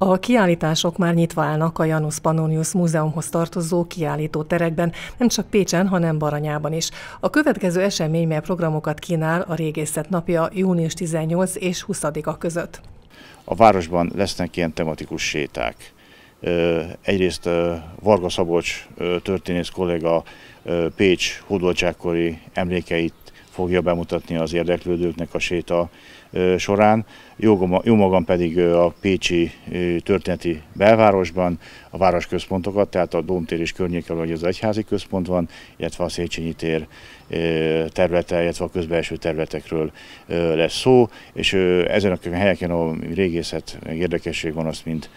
A kiállítások már nyitva állnak a Janus Pannonius Múzeumhoz tartozó kiállító terekben, nem csak Pécsen, hanem Baranyában is. A következő esemény, mely programokat kínál a Régészet napja június 18 és 20-a között. A városban lesznek ilyen tematikus séták. Egyrészt Varga Szabolcs történész kollega Pécs hódoltságkori emlékeit fogja bemutatni az érdeklődőknek a séta során. Jó, jó magam pedig a Pécsi történeti belvárosban a városközpontokat, tehát a Dómtér és környéken, hogy az egyházi központ van, illetve a Széchenyi tér területe, illetve a közbelső területekről lesz szó, és ezen a helyeken a régészet érdekesség van, azt mind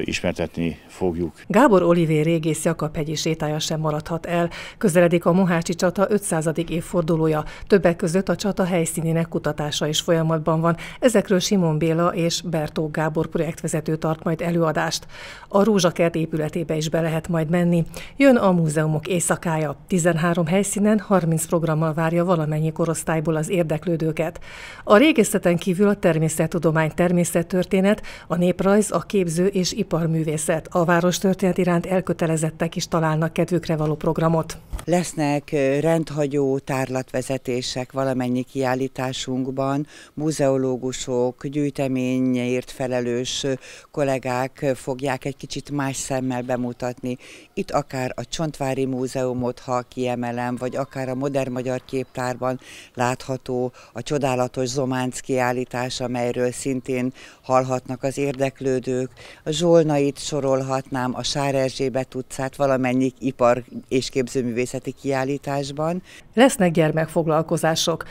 ismertetni fogjuk. Gábor Olivé régész Jakab-hegyi sétája sem maradhat el. Közeledik a Mohácsi csata 500. évfordulója. Többek között a csata helyszínének kutatása is folyamatban van. Ezekről Simon Béla és Bertó Gábor projektvezető tart majd előadást. A Rózsakert épületébe is be lehet majd menni. Jön a múzeumok éjszakája. 13 helyszínen 30 programmal várja valamennyi korosztályból az érdeklődőket. A régészeten kívül a természettudomány, természettörténet, a néprajz, a képző és iparművészet. A város történet iránt elkötelezettek is találnak kedvükre való programot. Lesznek rendhagyó tárlatvezetések valamennyi kiállításunkban, muzeológusok, gyűjteményért felelős kollégák fogják egy kicsit más szemmel bemutatni. Itt akár a Csontvári Múzeumot, ha kiemelem, vagy akár a Modern Magyar Képtárban látható a csodálatos Zománc kiállítás, amelyről szintén hallhatnak az érdeklődők. A Zsolnait sorolhatnám, a Sár Erzsébet utcát, valamennyi ipar és képzőművészeti kiállításban. Lesznek gyermekfoglalkozások,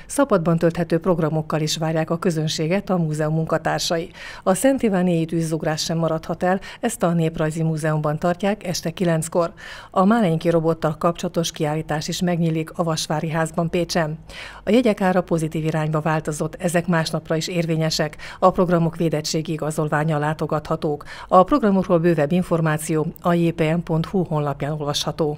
szabadban tölthető programokkal is várják a közönséget a múzeum munkatársai. A Szent Iváni tűzugrás sem maradhat el, ezt a Néprajzi Múzeumban tartják este 9-kor. A Málenki robottal kapcsolatos kiállítás is megnyílik a Vasvári házban Pécsen. A jegyek ára pozitív irányba változott, ezek másnapra is érvényesek. A programok védettségi igazolványa látogathatók. A programokról bővebb információ a jpm.hu honlapján olvasható.